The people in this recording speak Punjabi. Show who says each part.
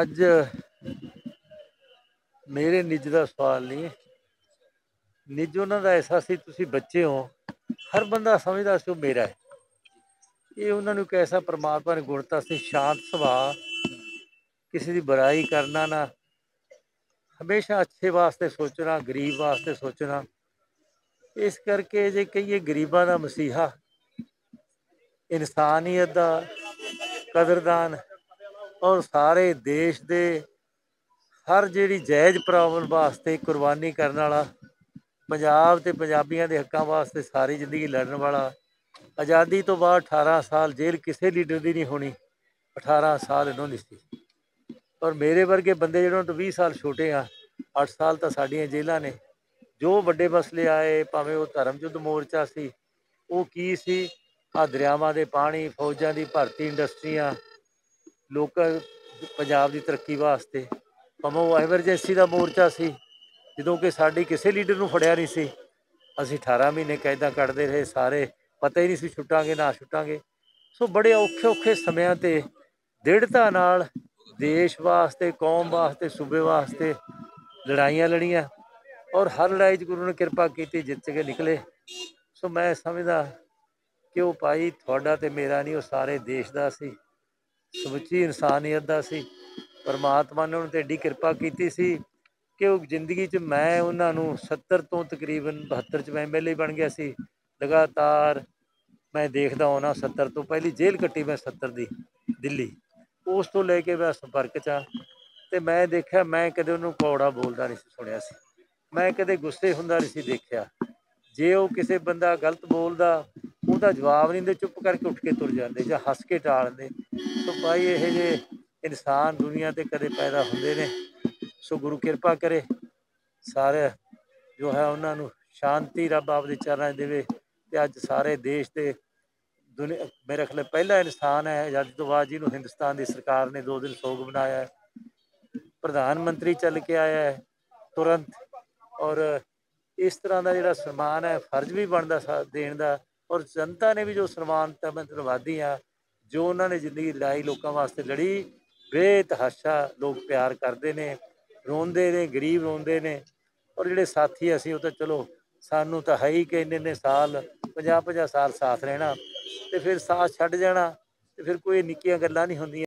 Speaker 1: ਅੱਜ ਮੇਰੇ ਨਿੱਜ ਦਾ ਸਵਾਲ ਨਹੀਂ। ਨਿੱਜ ਉਹਨਾਂ ਦਾ ਐਸਾ ਸੀ, ਤੁਸੀਂ ਬੱਚੇ ਹੋ, ਹਰ ਬੰਦਾ ਸਮਝਦਾ ਸੀ ਉਹ ਮੇਰਾ ਹੈ। ਇਹ ਉਹਨਾਂ ਨੂੰ ਇੱਕ ਐਸਾ ਪ੍ਰਮਾਤਮਾ ਨੇ ਗੁਣਤਾ ਸੀ, ਸ਼ਾਂਤ ਸੁਭਾਅ, ਕਿਸੇ ਦੀ ਬੁਰਾਈ ਕਰਨਾ ਨਾ। ਹਮੇਸ਼ਾ ਅੱਛੇ ਵਾਸਤੇ ਸੋਚਣਾ, ਗਰੀਬ ਵਾਸਤੇ ਸੋਚਣਾ। ਇਸ ਕਰਕੇ ਜੇ ਕਹੀਏ ਗਰੀਬਾਂ ਦਾ ਮਸੀਹਾ, ਇਨਸਾਨੀਅਤ ਦਾ ਕਦਰਦਾਨ ਔਰ ਸਾਰੇ ਦੇਸ਼ ਦੇ ਹਰ ਜਿਹੜੀ ਜਾਇਜ਼ ਪ੍ਰੋਬਲਮ ਵਾਸਤੇ ਕੁਰਬਾਨੀ ਕਰਨ ਵਾਲਾ, ਪੰਜਾਬ ਤੇ ਪੰਜਾਬੀਆਂ ਦੇ ਹੱਕਾਂ ਵਾਸਤੇ ਸਾਰੀ ਜ਼ਿੰਦਗੀ ਲੜਨ ਵਾਲਾ, ਆਜ਼ਾਦੀ ਤੋਂ ਬਾਅਦ 18 ਸਾਲ ਜੇਲ੍ਹ ਕਿਸੇ ਲੀਡਰ ਦੀ ਨਹੀਂ ਹੋਣੀ 18 ਸਾਲ ਇਹਨੂੰ ਨਹੀਂ ਸੀ। ਔਰ ਮੇਰੇ ਵਰਗੇ ਬੰਦੇ ਜਿਹੜੋਂ ਤੋਂ 20 ਸਾਲ ਛੋਟੇ ਆ 8 ਸਾਲ ਤਾਂ ਸਾਡੀਆਂ ਜੇਲ੍ਹਾਂ ਨੇ, ਜੋ ਵੱਡੇ ਮਸਲੇ ਆਏ, ਭਾਵੇਂ ਉਹ ਧਰਮ ਯੁੱਧ ਮੋਰਚਾ ਸੀ, ਉਹ ਕੀ ਸੀ? ਆ ਦਰਿਆਵਾਂ ਦੇ ਪਾਣੀ, ਫੌਜਾਂ ਦੀ ਭਰਤੀ, ਇੰਡਸਟਰੀਆਂ ਲੋਕ ਪੰਜਾਬ ਦੀ ਤਰੱਕੀ ਵਾਸਤੇ। ਭਾਵੇਂ ਉਹ ਐਮਰਜੈਂਸੀ ਦਾ ਮੋਰਚਾ ਸੀ, ਜਦੋਂ ਕਿ ਸਾਡੀ ਕਿਸੇ ਲੀਡਰ ਨੂੰ ਫੜਿਆ ਨਹੀਂ ਸੀ। ਅਸੀਂ 18 ਮਹੀਨੇ ਕੈਦਾਂ ਕੱਢਦੇ ਰਹੇ, ਸਾਰੇ ਪਤਾ ਹੀ ਨਹੀਂ ਸੀ ਛੁੱਟਾਂਗੇ, ਨਾ ਛੁੱਟਾਂਗੇ। ਸੋ ਬੜੇ ਔਖੇ ਔਖੇ ਸਮਿਆਂ ਤੇ ਦ੍ਰਿੜਤਾ ਨਾਲ ਦੇਸ਼ ਵਾਸਤੇ, ਕੌਮ ਵਾਸਤੇ, ਸੂਬੇ ਵਾਸਤੇ ਲੜਾਈਆਂ ਲੜੀਆਂ ਔਰ ਹਰ ਲੜਾਈ 'ਚ ਗੁਰੂ ਨੇ ਕਿਰਪਾ ਕੀਤੀ, ਜਿੱਤ ਕੇ ਨਿਕਲੇ। ਸੋ ਮੈਂ ਸਮਝਦਾ ਕਿ ਉਹ ਭਾਈ ਤੁਹਾਡਾ ਤੇ ਮੇਰਾ ਨਹੀਂ, ਉਹ ਸਾਰੇ ਦੇਸ਼ ਦਾ ਸੀ। ਸਮੁੱਚੀ ਇਨਸਾਨੀਅਤ ਦਾ ਸੀ। ਪਰਮਾਤਮਾ ਨੇ ਉਹਨਾਂ ਤੇ ਏਡੀ ਕਿਰਪਾ ਕੀਤੀ ਸੀ ਕਿ ਉਹ ਜ਼ਿੰਦਗੀ 'ਚ ਮੈਂ ਉਹਨਾਂ ਨੂੰ 70 ਤੋਂ ਤਕਰੀਬਨ 72 'ਚ ਮੈਂ ਐਮਐਲਏ ਬਣ ਗਿਆ ਸੀ। ਲਗਾਤਾਰ ਮੈਂ ਦੇਖਦਾ ਹਾਂ 70 ਤੋਂ। ਪਹਿਲੀ ਜੇਲ੍ਹ ਕੱਟੀ ਮੈਂ 70 ਦੀ, ਦਿੱਲੀ। ਉਸ ਤੋਂ ਲੈ ਕੇ ਮੈਂ ਸੰਪਰਕ 'ਚ ਆ ਤੇ ਮੈਂ ਦੇਖਿਆ, ਮੈਂ ਕਦੇ ਉਹਨੂੰ ਕੌੜਾ ਬੋਲਦਾ ਨਹੀਂ ਸੀ, ਸੁਣਿਆ ਸੀ। ਮੈਂ ਕਦੇ ਗੁੱਸੇ ਹੁੰਦਾ ਨਹੀਂ ਸੀ, ਦੇਖਿਆ। ਜੇ ਉਹ ਕਿਸੇ ਬੰਦਾ ਗਲਤ ਬੋਲਦਾ ਉਹਦਾ ਜਵਾਬ ਨਹੀਂ ਦਿੰਦੇ, ਚੁੱਪ ਕਰਕੇ ਉੱਠ ਕੇ ਤੁਰ ਜਾਂਦੇ ਜਾਂ ਹੱਸ ਕੇ ਟਾਲਦੇ। ਸੋ ਭਾਈ ਇਹ ਜੇ ਇਨਸਾਨ ਦੁਨੀਆ ਤੇ ਕਦੇ ਪੈਦਾ ਹੁੰਦੇ ਨੇ, ਸੋ ਗੁਰੂ ਕਿਰਪਾ ਕਰੇ ਸਾਰੇ ਜੋ ਹੈ ਉਹਨਾਂ ਨੂੰ ਸ਼ਾਂਤੀ ਰੱਬ ਆਪਦੇ ਚਰਨਾਂ 'ਚ ਦੇਵੇ ਤੇ ਅੱਜ ਸਾਰੇ ਦੇਸ਼ ਦੇ ਦੁਨੀਆ, ਮੇਰੇ ਖਿਆਲ ਪਹਿਲਾ ਇਨਸਾਨ ਹੈ ਆਜ਼ਾਦੀ ਤੋਂ ਬਾਅਦ ਜਿਹਨੂੰ ਹਿੰਦੁਸਤਾਨ ਦੀ ਸਰਕਾਰ ਨੇ ਦੋ ਦਿਨ ਸੋਗ ਬਣਾਇਆ ਹੈ। ਪ੍ਰਧਾਨ ਮੰਤਰੀ ਚੱਲ ਕੇ ਆਇਆ ਹੈ ਤੁਰੰਤ ਔਰ ਇਸ ਤਰ੍ਹਾਂ ਦਾ ਜਿਹੜਾ ਸਨਮਾਨ ਹੈ, ਫਰਜ਼ ਵੀ ਬਣਦਾ ਦੇਣ ਦਾ। ਔਰ ਜਨਤਾ ਨੇ ਵੀ ਜੋ ਸਨਮਾਨ ਤਾਂ ਮੈਂ ਧੰਨਵਾਦੀ ਆ ਜੋ ਉਹਨਾਂ ਨੇ ਜ਼ਿੰਦਗੀ ਲਾਈ ਲੋਕਾਂ ਵਾਸਤੇ ਲੜੀ, ਬੇਤਹਾਸ਼ਾ ਲੋਕ ਪਿਆਰ ਕਰਦੇ ਨੇ, ਰੋਂਦੇ ਨੇ, ਗਰੀਬ ਰੋਂਦੇ ਨੇ, ਔਰ ਜਿਹੜੇ ਸਾਥੀ ਅਸੀਂ ਉਹ ਤਾਂ ਚਲੋ ਸਾਨੂੰ ਤਾਂ ਹੈ ਹੀ ਕਿ ਇੰਨੇ ਇੰਨੇ ਸਾਲ 50 50 ਸਾਲ ਸਾਥ ਰਹਿਣਾ, ਤੇ ਫਿਰ ਸਾਥ ਛੱਡ ਜਾਣਾ, ਤੇ ਫਿਰ ਕੋਈ ਨਿੱਕੀਆਂ ਗੱਲਾਂ ਨਹੀਂ ਹੁੰਦੀਆਂ।